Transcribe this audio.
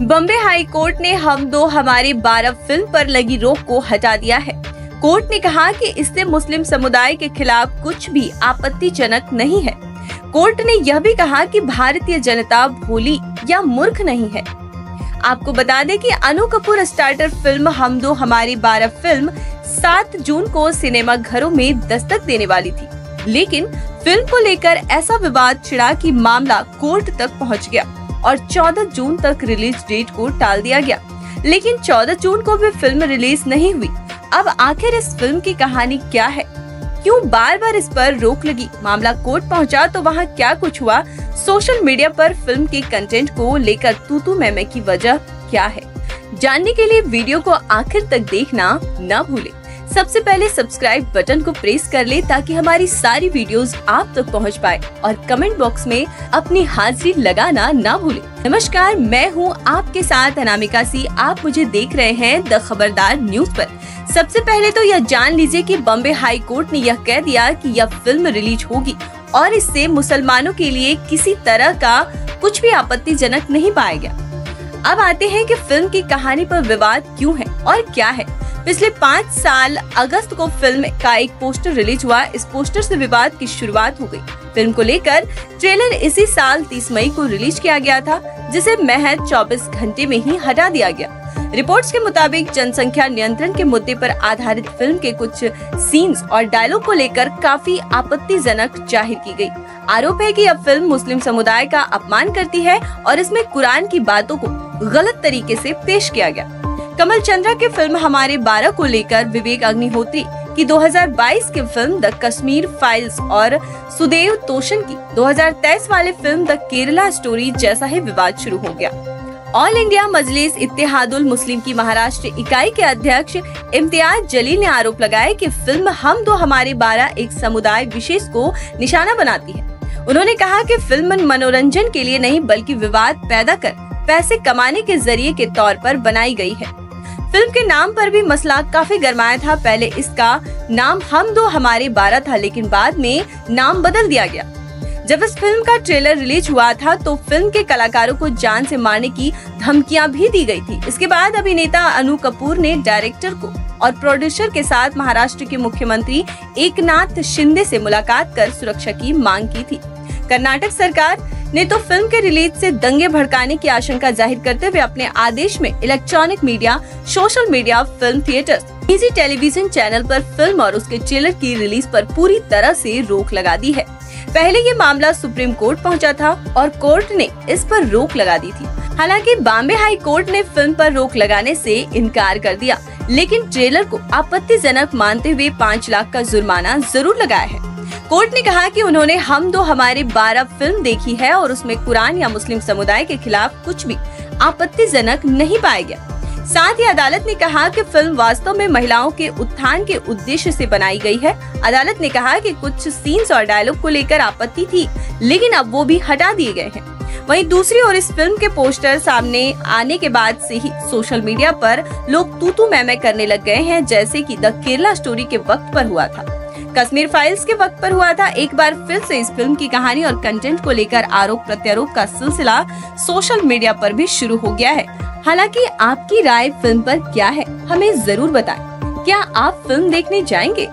Bombay high court ने हम दो हमारी बारह फ़िल्म पर लगी रोक को हटा दिया है। कोर्ट ने कहा कि इससे मुस्लिम समुदाय के खिलाफ कुछ भी आपत्तिजनक नहीं है। कोर्ट ने यह भी कहा कि भारतीय जनता भोली या मूर्ख नहीं है। आपको बता दें कि अनु कपूर स्टार्टर फ़िल्म हम दो हमारी बारह फ़िल्म 7 जून को सिनेमा घरों में दस्तक देने वाली थी। लेकिन फ़िल्म को लेकर ऐसा विवाद छिड़ा कि मामला कोर्ट तक पहुँच गया। और 14 जून तक रिलीज़ डेट को टाल दिया गया। लेकिन 14 जून को भी फ़िल्म रिलीज़ नहीं हुई। अब आखिर इस फ़िल्म की कहानी क्या है? क्यों बार बार इस पर रोक लगी? मामला कोर्ट पहुँचा तो वहाँ क्या कुछ हुआ? सोशल मीडिया पर फ़िल्म के कंटेंट को लेकर तू तू मैमे की वजह क्या है? जानने के लिए वीडियो को आखिर तक देखना न भूले। सबसे पहले सब्सक्राइब बटन को प्रेस कर ले ताकि हमारी सारी वीडियोस आप तक पहुँच पाए और कमेंट बॉक्स में अपनी हाजिरी लगाना ना भूले। नमस्कार, मैं हूँ आपके साथ अनामिका सी। आप मुझे देख रहे हैं द खबरदार न्यूज़ पर। सबसे पहले तो यह जान लीजिए कि बॉम्बे हाई कोर्ट ने यह कह दिया कि यह फ़िल्म रिलीज़ होगी और इससे मुसलमानों के लिए किसी तरह का कुछ भी आपत्तिजनक नहीं पाया गया। अब आते हैं कि फ़िल्म की कहानी पर विवाद क्यों है और क्या है। पिछले पाँच साल अगस्त को फ़िल्म का एक पोस्टर रिलीज़ हुआ। इस पोस्टर से विवाद की शुरुआत हो गई। फ़िल्म को लेकर ट्रेलर इसी साल 30 मई को रिलीज़ किया गया था, जिसे महज 24 घंटे में ही हटा दिया गया। रिपोर्ट्स के मुताबिक जनसंख्या नियंत्रण के मुद्दे पर आधारित फ़िल्म के कुछ सीन्स और डायलॉग को लेकर काफ़ी आपत्तिजनक ज़ाहिर की गई। आरोप है कि अब फ़िल्म मुस्लिम समुदाय का अपमान करती है और इसमें कुरान की बातों को गलत तरीके से पेश किया गया। कमल चंद्रा की फ़िल्म हमारे बारह को लेकर विवेक अग्निहोत्री की 2022 की फ़िल्म द कश्मीर फाइल्स और सुदेव तोशन की 2023 वाली फ़िल्म द केरला स्टोरी जैसा ही विवाद शुरू हो गया। ऑल इंडिया मजलिस इत्तेहादुल मुस्लिम की महाराष्ट्र इकाई के अध्यक्ष इम्तियाज़ जलील ने आरोप लगाया कि फ़िल्म हम दो हमारे बारह एक समुदाय विशेष को निशाना बनाती है। उन्होंने कहा कि फ़िल्म मनोरंजन के लिए नहीं, बल्कि विवाद पैदा कर पैसे कमाने के ज़रिए के तौर पर बनाई गई है। फ़िल्म के नाम पर भी मसला काफ़ी गरमाया था। पहले इसका नाम हम दो हमारे बारह था, लेकिन बाद में नाम बदल दिया गया। जब इस फ़िल्म का ट्रेलर रिलीज़ हुआ था तो फ़िल्म के कलाकारों को जान से मारने की धमकियाँ भी दी गई थी। इसके बाद अभिनेता अनु कपूर ने डायरेक्टर को और प्रोड्यूसर के साथ महाराष्ट्र के मुख्यमंत्री एकनाथ शिंदे से मुलाकात कर सुरक्षा की मांग की थी। कर्नाटक सरकार ने तो फ़िल्म के रिलीज़ से दंगे भड़काने की आशंका ज़ाहिर करते हुए अपने आदेश में electronic media social media film theatre निजी टेलीविज़न चैनल पर फ़िल्म और उसके ट्रेलर की रिलीज़ पर पूरी तरह से रोक लगा दी है। पहले ये मामला सुप्रीम कोर्ट पहुँचा था और कोर्ट ने इस पर रोक लगा दी थी। हालाँकि बॉम्बे हाई कोर्ट ने फ़िल्म पर रोक लगाने से इनकार कर दिया, लेकिन ट्रेलर को आपत्तिजनक मानते हुए पाँच लाख का जुर्माना ज़रूर लगाया है। कोर्ट ने कहा कि उन्होंने हम दो हमारे बारह फ़िल्म देखी है और उसमें कुरान या मुस्लिम समुदाय के खिलाफ कुछ भी आपत्तिजनक नहीं पाया गया। साथ ही अदालत ने कहा कि फ़िल्म वास्तव में महिलाओं के उत्थान के उद्देश्य से बनाई गई है। अदालत ने कहा कि कुछ सीन्स और डायलॉग को लेकर आपत्ति थी, लेकिन अब वो भी हटा दिए गए हैं। वहीं दूसरी ओर इस फ़िल्म के पोस्टर सामने आने के बाद से ही सोशल मीडिया पर लोग तू तू मैं करने लग गए हैं, जैसे कि द केरला स्टोरी के वक्त पर हुआ था। कश्मीर फाइल्स के वक्त पर हुआ था। एक बार फिर से इस फ़िल्म की कहानी और कंटेंट को लेकर आरोप प्रत्यारोप का सिलसिला सोशल मीडिया पर भी शुरू हो गया है। हालाँकि आपकी राय फ़िल्म पर क्या है, हमें ज़रूर बताएँ। क्या आप फ़िल्म देखने जाएँगे?